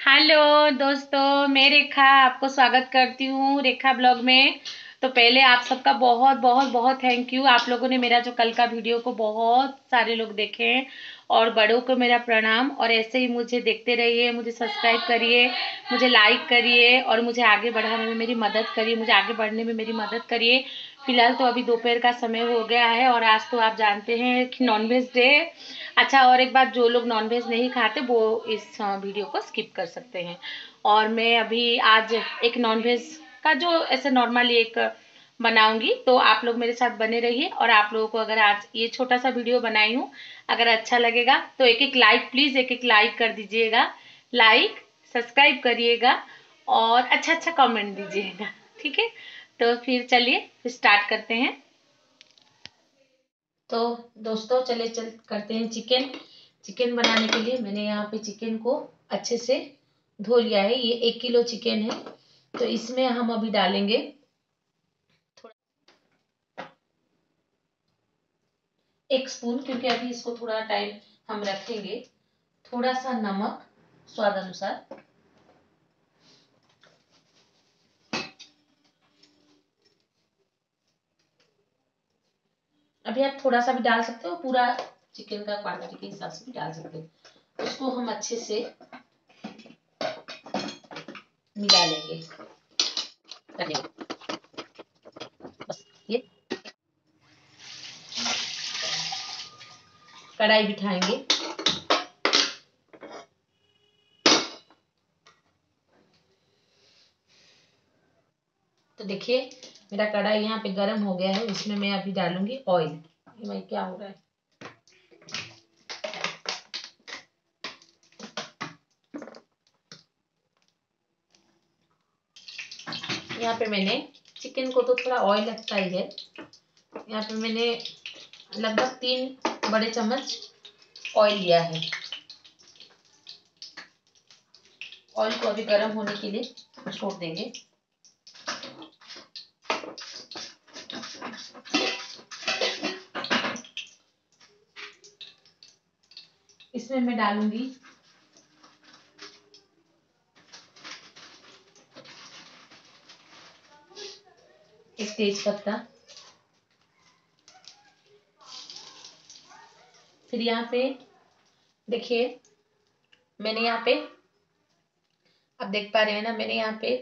Hello दोस्तों मैं रेखा आपको स्वागत करती हूँ रेखा ब्लॉग में। तो पहले आप सबका बहुत बहुत बहुत थैंक यू आप लोगों ने मेरा जो कल का वीडियो को बहुत सारे लोग देखे हैं और बड़ों को मेरा प्रणाम और ऐसे ही मुझे देखते रहिए, मुझे सब्सक्राइब करिए, मुझे लाइक करिए और मुझे आगे बढ़ाने में मेरी मदद करिए, मुझे आगे बढ़ने में मेरी मदद करिए। फ़िलहाल तो अभी दोपहर का समय हो गया है और आज तो आप जानते हैं कि नॉनवेज डे अच्छा और एक बात जो लोग नॉनवेज नहीं खाते, वो इस वीडियो को स्किप कर सकते हैं। और मैं अभी आज एक नॉनवेज का जो ऐसे नॉर्मली एक बनाऊँगी तो आप लोग मेरे साथ बने रहिए और आप लोगों को अगर आज ये छोटा सा वीडियो बनाई हूँ, अगर अच्छा लगेगा तो एक एक लाइक प्लीज़ एक एक लाइक कर दीजिएगा लाइक सब्सक्राइब करिएगा और अच्छा अच्छा कमेंट दीजिएगा, ठीक है? तो फिर चलिए, फिर स्टार्ट करते हैं। तो दोस्तों, चले, चल करते हैं चिकन चिकन बनाने के लिए मैंने यहाँ पे चिकन को अच्छे से धो लिया है। ये एक किलो चिकन है। तो इसमें हम अभी डालेंगे। एक स्पून क्योंकि अभी इसको थोड़ा टाइम हम रखेंगे। थोड़ा सा नमक, स्वाद अनुसार। अभी आप थोड़ा सा भी डाल सकते हो, पूरा चिकन का क्वांटिटी के हिसाब से भी डाल सकते हो। उसको हम अच्छे से मिला लेंगे बस ये। कढ़ाई बिठाएँगे। तो देखिए, मेरा कढ़ाई यहाँ पे गर्म हो गया है इसमें मैं अभी डालूँगी ऑयल भाई क्या हो रहा है? यहाँ पे मैंने चिकन को तो थोड़ा ऑयल लगता ही है। यहाँ पे मैंने लगभग तीन बड़े चम्मच ऑयल लिया है। ऑयल को अभी गर्म होने के लिए छोड़ देंगे। इसमें मैं डालूँगी एक तेज पत्ता। फिर यहाँ पे, देखिए, मैंने यहाँ पे, आप देख पा रहे हैं ना, मैंने यहाँ पे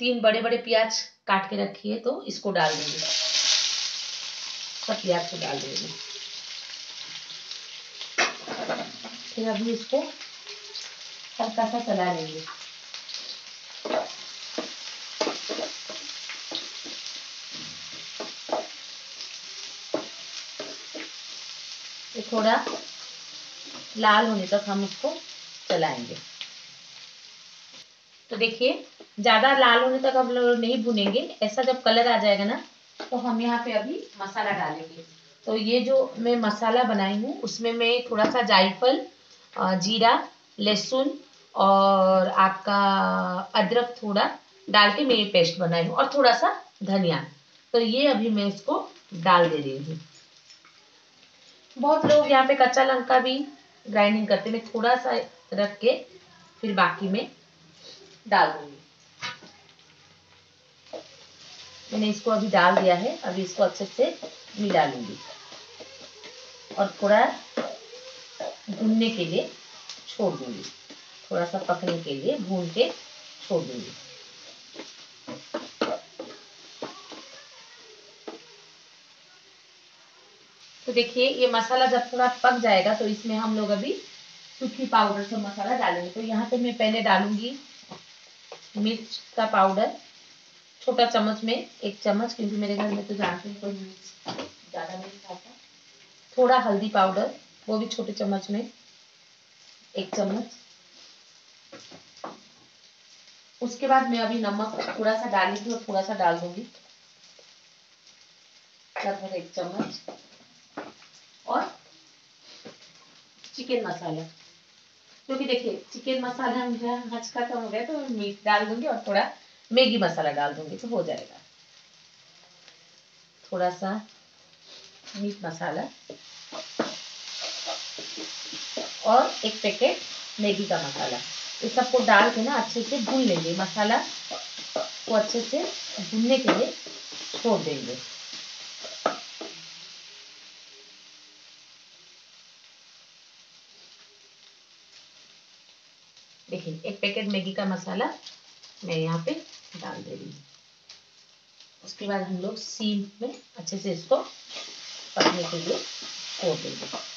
तीन बड़े बड़े प्याज काट के रखी है तो इसको डाल देंगे। सब प्याज को डाल देंगे। फिर अभी इसको हल्का सा चला लेंगे। ये थोड़ा लाल होने तक हम इसको चलाएँगे। तो देखिए, ज़्यादा लाल होने तक हम लोग नहीं भुनेंगे। ऐसा जब कलर आ जाएगा ना तो हम यहाँ पे अभी मसाला डालेंगे। तो ये जो मैं मसाला बनाई हूँ, उसमें मैं थोड़ा सा जायफल जीरा, लहसुन और आपका अदरक थोड़ा डाल के मैं पेस्ट बनाई हूँ और थोड़ा सा धनिया। तो ये अभी मैं इसको डाल दे रही हूँ। बहुत लोग यहाँ पे कच्चा लंका भी ग्राइंडिंग करते मैं थोड़ा सा रख के फिर बाकी में डाल दूँगी। मैंने इसको अभी डाल दिया है। अभी इसको अच्छे से मिला लूँगी। और थोड़ा भूनने के लिए छोड़ दूँगी। थोड़ा सा पकने के लिए भून के छोड़ दूँगी। तो देखिए, ये मसाला जब थोड़ा पक जाएगा तो इसमें हम लोग अभी सूखी पाउडर से मसाला डालेंगे। तो यहाँ पे मैं पहले डालूँगी मिर्च का पाउडर छोटा चम्मच में, एक चम्मच, क्योंकि मेरे घर में तो जानते हैं कोई मिर्च ज़्यादा नहीं खाता। थोड़ा हल्दी पाउडर वो भी छोटे चम्मच में, एक चम्मच। उसके बाद मैं अभी नमक थोड़ा सा डाली और थोड़ा सा डाल दूँगी। लगभग एक चम्मच और चिकन मसाला। क्योंकि देखिए, चिकन मसाला मेरा हज खत्म हो गया तो मीट डाल दूँगी और थोड़ा मैगी मसाला डाल दूँगी तो हो जाएगा। थोड़ा सा मीट मसाला और एक पैकेट मैगी का मसाला। इस सबको डाल के ना अच्छे से भून लेंगे। मसाला को अच्छे से भूनने के लिए छोड़ देंगे। देखिए, एक पैकेट मैगी का मसाला मैं यहाँ पे डाल दे रही हूँ। उसके बाद हम लोग सीम में अच्छे से इसको पकने के लिए कोट देंगे।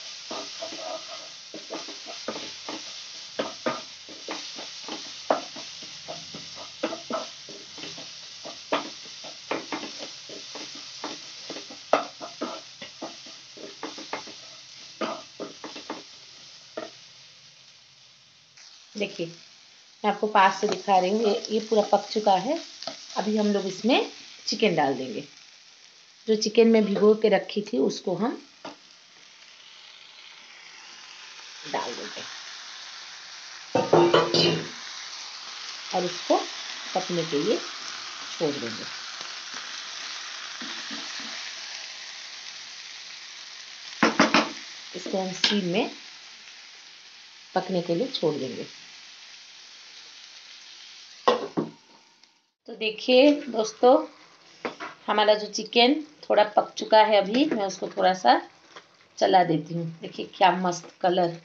देखिए, मैं आपको पास से दिखा रही हूँ, ये पूरा पक चुका है। अभी हम लोग इसमें चिकन डाल देंगे। जो चिकन में भिगो के रखी थी, उसको हम डाल देंगे। और इसको पकने के लिए छोड़ देंगे। इसको हम सीम में पकने के लिए छोड़ देंगे। तो देखिए दोस्तों, हमारा जो चिकन थोड़ा पक चुका है अभी, मैं उसको थोड़ा सा चला देती हूँ। देखिए क्या मस्त कलर।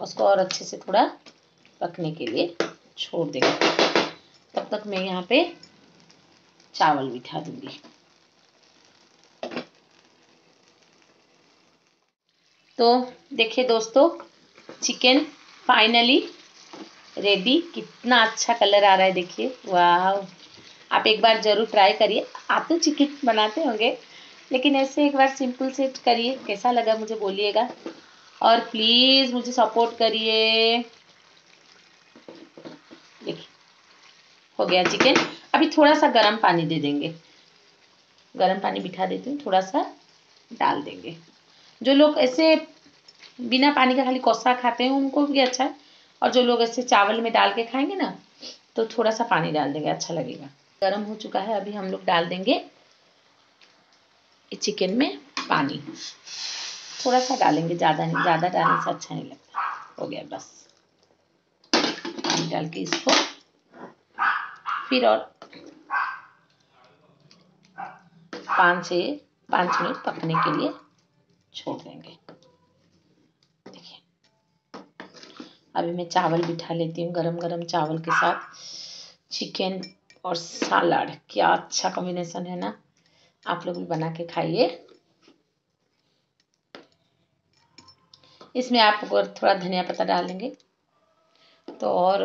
उसको और अच्छे से थोड़ा पकने के लिए छोड़ देंगे। तब तक मैं यहाँ पे चावल बिठा दूँगी। तो देखिए दोस्तों चिकन फाइनली रेडी कितना अच्छा कलर आ रहा है, देखिए। वाह आप एक बार ज़रूर ट्राई करिए। आप तो चिकन बनाते होंगे, लेकिन ऐसे एक बार सिंपल से करिए। कैसा लगा मुझे बोलिएगा। और प्लीज़ मुझे सपोर्ट करिए। हो गया चिकन अभी थोड़ा सा गर्म पानी दे देंगे। गर्म पानी बिठा देती हूँ थोड़ा सा डाल देंगे। जो लोग ऐसे बिना पानी का खाली कोसा खाते हैं, उनको भी अच्छा है। और जो लोग ऐसे चावल में डाल के खाएँगे ना तो थोड़ा सा पानी डाल देंगे अच्छा लगेगा। गर्म हो चुका है, अभी हम लोग डाल देंगे चिकन में पानी। थोड़ा सा डालेंगे, ज़्यादा नहीं, ज़्यादा डालने से अच्छा नहीं लगता। हो गया, बस। पानी डाल के इसको फिर और पाँच से पाँच मिनट पकने के लिए छोड़ देंगे। देखिए। अभी मैं चावल बिठा लेती हूँ गरम गरम चावल के साथ। चिकन और सलाद क्या अच्छा कॉम्बिनेशन है ना? आप लोग भी बना के खाइए। इसमें आप थोड़ा धनिया पत्ता डालेंगे तो और